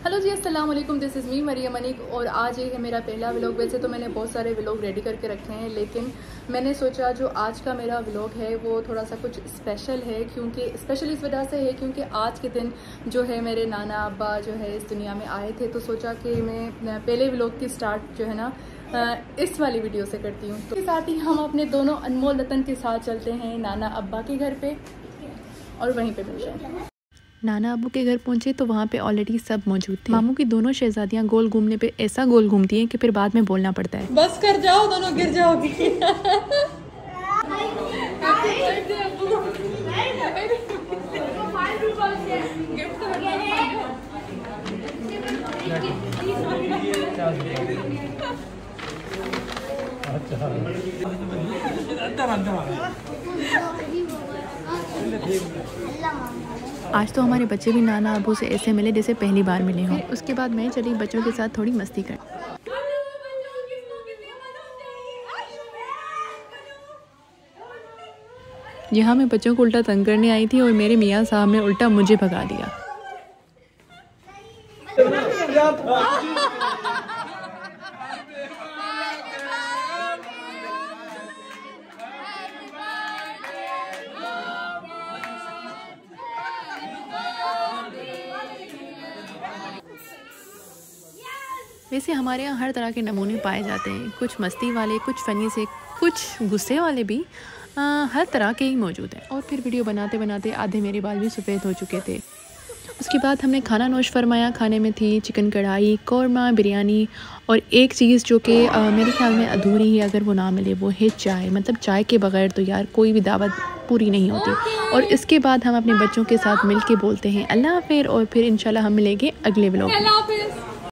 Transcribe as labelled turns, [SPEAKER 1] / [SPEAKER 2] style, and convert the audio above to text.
[SPEAKER 1] Hello जी अस्सलाम वालेकुम this is me Mariyam Manik और आज ये है मेरा पहला व्लॉग वैसे तो मैंने बहुत सारे व्लॉग रेडी करके रखे हैं, लेकिन मैंने सोचा जो आज का मेरा व्लॉग है, वो थोड़ा सा कुछ स्पेशल है, क्योंकि स्पेशल इस वजह से है क्योंकि आज के दिन जो है मेरे नाना अब्बा जो है इस दुनिया में आए थे तो सोचा कि मैं पहले व्लॉग की स्टार्ट जो है ना इस वाली वीडियो से करती हूँ। तो साथ ही हम अपने दोनों अनमोल रतन के साथ चलते हैं नाना अब्बा के घर पर और वहीं पर मिलते हैं।
[SPEAKER 2] नाना अबू के घर पहुँचे तो वहाँ पे ऑलरेडी सब मौजूद थे। मामू की दोनों शहजादियाँ गोल घूमने पे ऐसा गोल घूमती हैं कि फिर बाद में बोलना पड़ता है।
[SPEAKER 1] बस कर जाओ दोनों गिर जाओगी।
[SPEAKER 2] आज तो हमारे बच्चे भी नाना अबू से ऐसे मिले जैसे पहली बार मिले हों। उसके बाद मैं चली बच्चों के साथ थोड़ी मस्ती कर यहाँ मैं बच्चों को उल्टा तंग करने आई थी और मेरे मियाँ साहब ने उल्टा मुझे भगा दिया। वैसे हमारे यहाँ हर तरह के नमूने पाए जाते हैं। कुछ मस्ती वाले कुछ फ़नी से कुछ गुस्से वाले भी आ, हर तरह के ही मौजूद हैं। और फिर वीडियो बनाते बनाते आधे मेरे बाल भी सफ़ेद हो चुके थे। उसके बाद हमने खाना नोश फरमाया। खाने में थी चिकन कढ़ाई कौरमा बिरयानी और एक चीज़ जो कि मेरे ख्याल में अधूरी है अगर वो ना मिले वो है चाय। मतलब चाय के बगैर तो यार कोई भी दावत पूरी नहीं होती। और इसके बाद हम अपने बच्चों के साथ मिल के बोलते हैं अल्लाह हाफिर और फिर इंशाल्लाह हम मिलेंगे अगले ब्लॉग में।